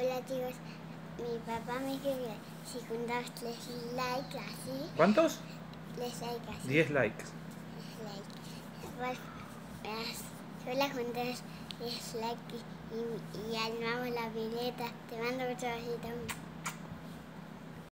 Hola chicos, mi papá me dijo que si juntamos les likes así, ¿Cuántos? les likes así, 10 likes. les likes. Pues, verás, yo 10 likes y, y, y armamos la pileta. Te mando muchos besitos.